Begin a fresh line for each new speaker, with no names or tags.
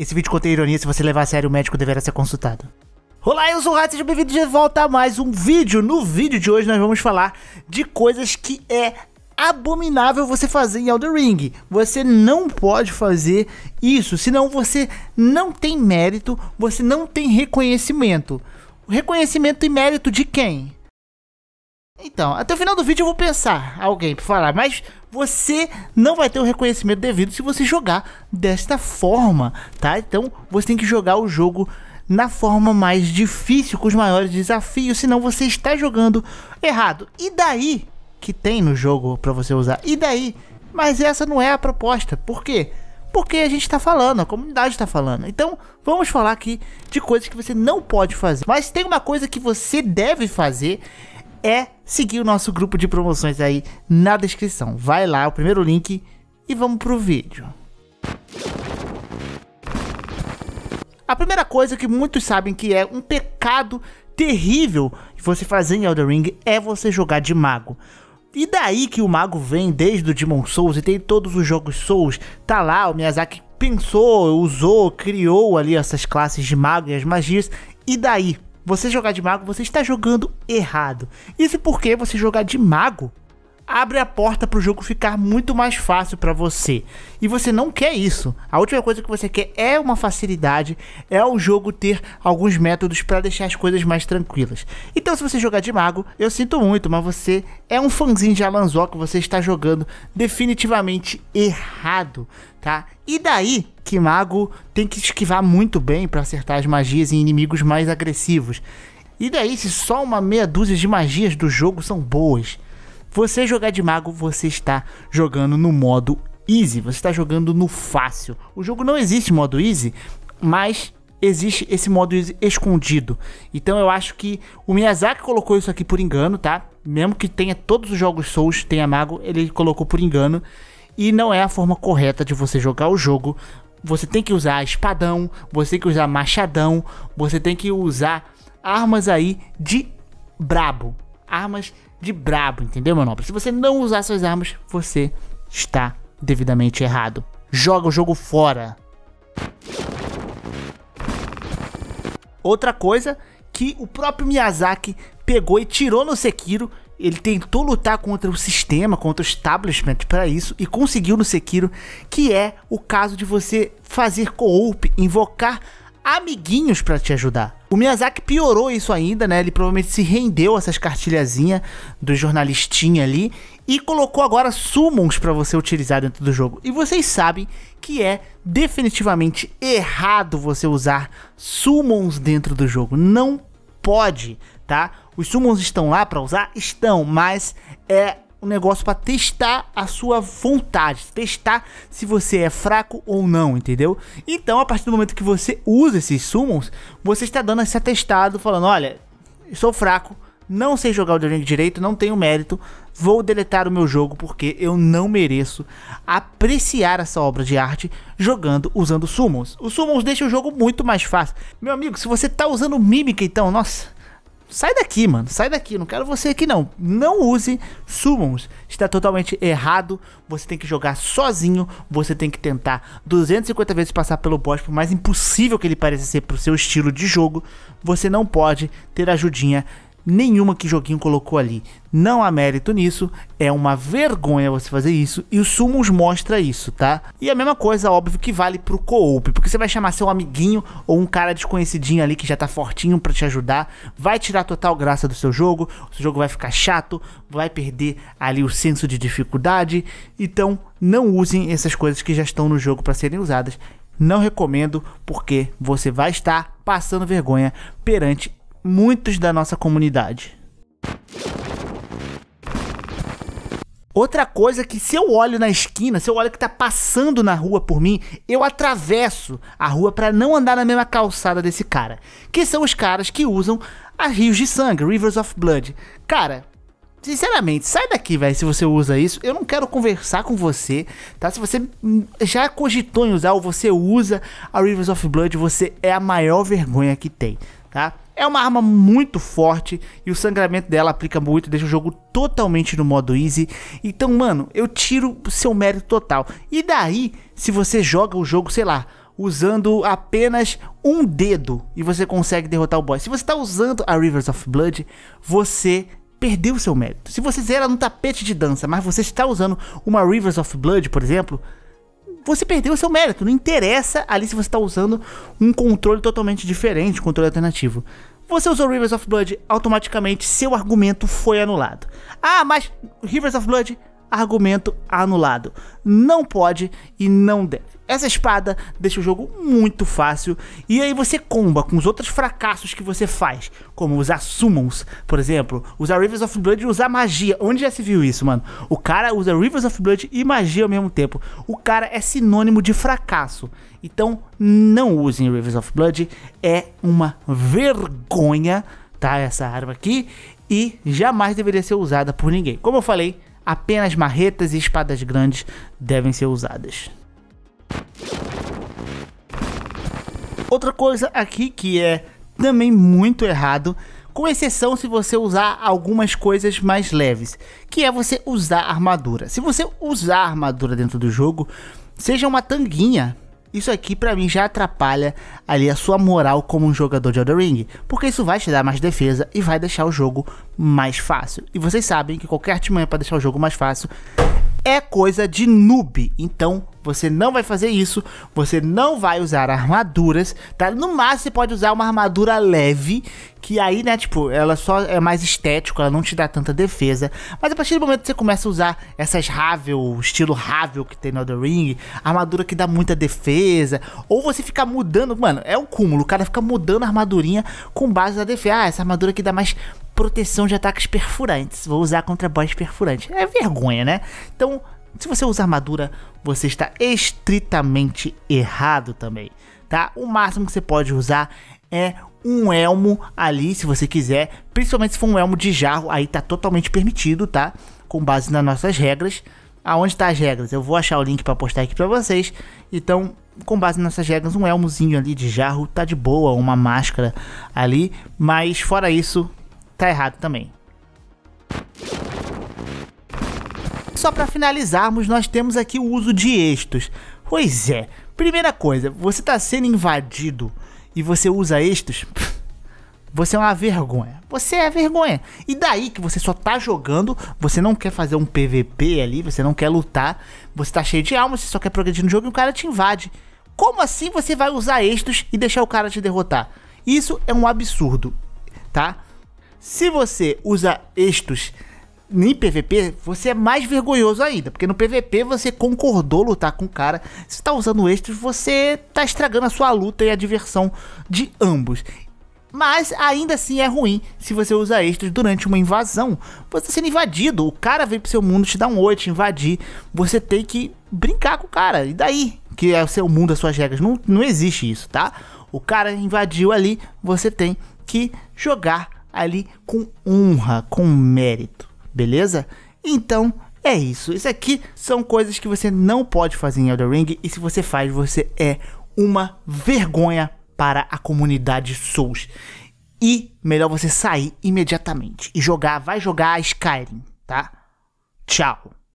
Esse vídeo contém ironia, se você levar a sério o médico deverá ser consultado. Olá, eu sou o Rato, seja bem-vindo de volta a mais um vídeo. No vídeo de hoje nós vamos falar de coisas que é abominável você fazer em Elden Ring. Você não pode fazer isso, senão você não tem mérito, você não tem reconhecimento. Reconhecimento e mérito de quem? Então, até o final do vídeo eu vou pensar alguém para falar, mas você não vai ter o reconhecimento devido se você jogar desta forma, tá? Então, você tem que jogar o jogo na forma mais difícil, com os maiores desafios, senão você está jogando errado. E daí que tem no jogo para você usar? E daí? Mas essa não é a proposta. Por quê? Porque a gente está falando, a comunidade está falando. Então, vamos falar aqui de coisas que você não pode fazer. Mas tem uma coisa que você deve fazer é seguir o nosso grupo de promoções aí na descrição. Vai lá, o primeiro link e vamos pro vídeo. A primeira coisa que muitos sabem que é um pecado terrível que você fazer em Elden Ring é você jogar de mago. E daí que o mago vem desde o Demon Souls e tem todos os jogos Souls, tá lá, o Miyazaki pensou, usou, criou ali essas classes de mago e as magias, e daí? Você jogar de mago, você está jogando errado. Isso porque você jogar de mago abre a porta para o jogo ficar muito mais fácil para você. E você não quer isso. A última coisa que você quer é uma facilidade, é o jogo ter alguns métodos para deixar as coisas mais tranquilas. Então, se você jogar de mago, eu sinto muito, mas você é um fãzinho de Alanzó que você está jogando definitivamente errado, tá? E daí que mago tem que esquivar muito bem para acertar as magias em inimigos mais agressivos. E daí se só uma meia dúzia de magias do jogo são boas? Você jogar de mago, você está jogando no modo easy, você está jogando no fácil. O jogo não existe modo easy, mas existe esse modo easy escondido. Então eu acho que o Miyazaki colocou isso aqui por engano, tá? Mesmo que tenha todos os jogos Souls, tenha mago, ele colocou por engano. E não é a forma correta de você jogar o jogo. Você tem que usar espadão, você tem que usar machadão, você tem que usar armas aí de brabo. Armas de brabo, entendeu, nobre? Se você não usar suas armas, você está devidamente errado. Joga o jogo fora. Outra coisa que o próprio Miyazaki pegou e tirou no Sekiro, ele tentou lutar contra o sistema, contra o establishment para isso e conseguiu no Sekiro, que é o caso de você fazer co-op, invocar amiguinhos para te ajudar. O Miyazaki piorou isso ainda, né? Ele provavelmente se rendeu a essas cartilhazinhas do jornalistinha ali e colocou agora summons para você utilizar dentro do jogo. E vocês sabem que é definitivamente errado você usar summons dentro do jogo. Não pode, tá? Os summons estão lá para usar? Estão, mas é um negócio para testar a sua vontade, testar se você é fraco ou não, entendeu? Então, a partir do momento que você usa esses summons, você está dando esse atestado, falando: olha, sou fraco, não sei jogar o Ring direito, não tenho mérito, vou deletar o meu jogo porque eu não mereço apreciar essa obra de arte jogando usando summons. Os summons deixam o jogo muito mais fácil. Meu amigo, se você está usando mímica, então, nossa Sai daqui, mano. Sai daqui. Não quero você aqui, não. Não use summons. Está totalmente errado. Você tem que jogar sozinho. Você tem que tentar 250 vezes passar pelo boss, por mais impossível que ele pareça ser pro seu estilo de jogo. Você não pode ter ajudinha nenhuma que joguinho colocou ali. Não há mérito nisso, é uma vergonha você fazer isso e o Sumos mostra isso, tá? E a mesma coisa, óbvio, que vale pro co-op, porque você vai chamar seu amiguinho ou um cara desconhecidinho ali que já tá fortinho para te ajudar, vai tirar total graça do seu jogo, o seu jogo vai ficar chato, vai perder ali o senso de dificuldade, então não usem essas coisas que já estão no jogo para serem usadas. Não recomendo porque você vai estar passando vergonha perante muitos da nossa comunidade. Outra coisa que se eu olho na esquina, se eu olho que tá passando na rua por mim, eu atravesso a rua para não andar na mesma calçada desse cara. Que são os caras que usam a rios de sangue, Rivers of Blood. Cara, Sinceramente, sai daqui, velho, se você usa isso. Eu não quero conversar com você, tá? Se você já cogitou em usar ou você usa a Rivers of Blood, você é a maior vergonha que tem, tá? É uma arma muito forte e o sangramento dela aplica muito, deixa o jogo totalmente no modo easy. Então, mano, eu tiro o seu mérito total. E daí, se você joga o jogo, sei lá, usando apenas um dedo e você consegue derrotar o boss. Se você está usando a Rivers of Blood, você perdeu seu mérito. Se você zera no tapete de dança, mas você está usando uma Rivers of Blood, por exemplo, você perdeu o seu mérito. Não interessa ali se você está usando um controle totalmente diferente, um controle alternativo. Você usou Rivers of Blood, automaticamente seu argumento foi anulado. Ah, mas Rivers of Blood, argumento anulado. Não pode e não deve. Essa espada deixa o jogo muito fácil e aí você comba com os outros fracassos que você faz, como usar summons, por exemplo, usar Rivers of Blood e usar magia. Onde já se viu isso, mano? O cara usa Rivers of Blood e magia ao mesmo tempo. O cara é sinônimo de fracasso. Então, não usem Rivers of Blood, é uma vergonha, tá? Essa arma aqui e jamais deveria ser usada por ninguém. Como eu falei, apenas marretas e espadas grandes devem ser usadas. Outra coisa aqui que é também muito errado, com exceção se você usar algumas coisas mais leves, que é você usar armadura. Se você usar armadura dentro do jogo, seja uma tanguinha, isso aqui para mim já atrapalha ali a sua moral como um jogador de Elden Ring, porque isso vai te dar mais defesa e vai deixar o jogo mais fácil. E vocês sabem que qualquer artimanha para deixar o jogo mais fácil é coisa de noob. Então você não vai fazer isso, você não vai usar armaduras, tá? No máximo você pode usar uma armadura leve, que aí, né, tipo, ela só é mais estético, ela não te dá tanta defesa. Mas a partir do momento que você começa a usar essas Ravel, estilo Ravel que tem no The Ring, armadura que dá muita defesa, ou você ficar mudando, mano, é um cúmulo, o cara fica mudando a armadurinha com base na defesa. Ah, essa armadura aqui dá mais proteção de ataques perfurantes. Vou usar contra boss perfurantes. É vergonha, né? Então, se você usa armadura, você está estritamente errado também, tá? O máximo que você pode usar é um elmo ali, se você quiser, principalmente se for um elmo de jarro, aí tá totalmente permitido, tá? Com base nas nossas regras. Aonde tá as regras? Eu vou achar o link para postar aqui para vocês. Então, com base nessas regras, um elmozinho ali de jarro tá de boa, uma máscara ali, mas fora isso, tá errado também. Só para finalizarmos, nós temos aqui o uso de estos. Pois é, primeira coisa, você está sendo invadido e você usa estos, você é uma vergonha. Você é vergonha. E daí que você só tá jogando, você não quer fazer um PVP ali, você não quer lutar, você tá cheio de alma, você só quer progredir no jogo e o cara te invade. Como assim você vai usar estos e deixar o cara te derrotar? Isso é um absurdo, tá? Se você usa estos em PVP, você é mais vergonhoso ainda, porque no PVP você concordou lutar com o cara. Se tá usando extras, você tá estragando a sua luta e a diversão de ambos. Mas ainda assim é ruim se você usa extras durante uma invasão. Você tá sendo invadido, o cara vem pro seu mundo te dar um oi, te invadir. Você tem que brincar com o cara. E daí? Que é o seu mundo, as suas regras. Não, não existe isso, tá? O cara invadiu ali, você tem que jogar ali com honra, com mérito beleza? Então é isso. Isso aqui são coisas que você não pode fazer em Elden Ring e se você faz, você é uma vergonha para a comunidade Souls. E melhor você sair imediatamente e jogar, vai jogar Skyrim, tá? Tchau.